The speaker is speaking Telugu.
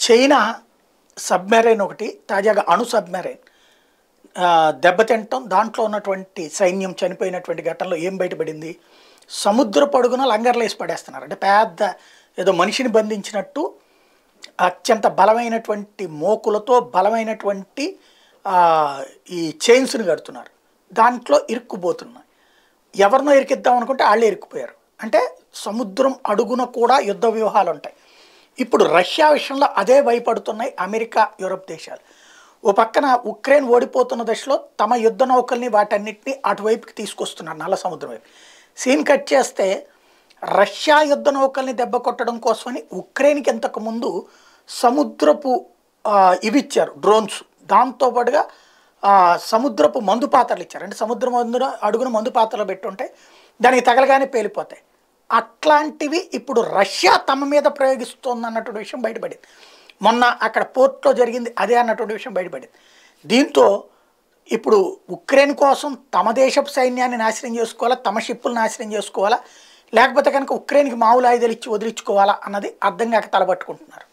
చైనా సబ్మెరైన్ ఒకటి తాజాగా అణు సబ్మెరైన్. ఆ, దెబ్బతింటం దాంట్లో ఉన్నటువంటి సైన్యం చనిపోయినటువంటి ఘటనలో ఏం బయటపడింది? సముద్ర పడుగున లంగర్లేసి పడేస్తున్నారు. అంటే పెద్ద ఏదో మనిషిని బంధించినట్టు అత్యంత బలమైనటువంటి మోకులతో బలమైనటువంటి ఈ చైన్స్ని కడుతున్నారు. దాంట్లో ఇరుక్కుపోతున్నాయి ఎవరినో ఇరికిద్దాం అనుకుంటే వాళ్ళే ఇరుక్కుపోయారు. అంటే సముద్రం అడుగున కూడా యుద్ధ వ్యూహాలు ఉంటాయి. ఇప్పుడు రష్యా విషయంలో అదే భయపడుతున్నాయి అమెరికా యూరప్ దేశాలు. ఓ పక్కన ఉక్రెయిన్ ఓడిపోతున్న దశలో తమ యుద్ధ నౌకల్ని వాటన్నిటిని అటువైపుకి తీసుకొస్తున్నారు నల్ల సముద్రం వైపు. సీన్ కట్ చేస్తే రష్యా యుద్ధ నౌకల్ని దెబ్బ కొట్టడం కోసమని ఉక్రెయిన్కి ఇంతకుముందు సముద్రపు ఆ, ఇవి ఇచ్చారు డ్రోన్స్ దాంతోపాటుగా సముద్రపు మందు పాత్రలు ఇచ్చారు. అంటే సముద్రం మందున అడుగున మందు పాత్రలు పెట్టుంటే దానికి తగలగానే పేలిపోతాయి. అట్లాంటివి ఇప్పుడు రష్యా తమ మీద ప్రయోగిస్తోంది అన్నటువంటి విషయం బయటపడింది. మొన్న అక్కడ పోర్ట్లో జరిగింది అదే అన్నటువంటి విషయం బయటపడింది. దీంతో ఇప్పుడు ఉక్రెయిన్ కోసం తమ దేశపు సైన్యాన్ని నాశనం చేసుకోవాలా తమ షిప్పులు నాశనం చేసుకోవాలా లేకపోతే కనుక ఉక్రెయిన్కి మామూలు ఆయుధాలు ఇచ్చి వదిలించుకోవాలా అన్నది అర్థం కాక తలబట్టుకుంటున్నారు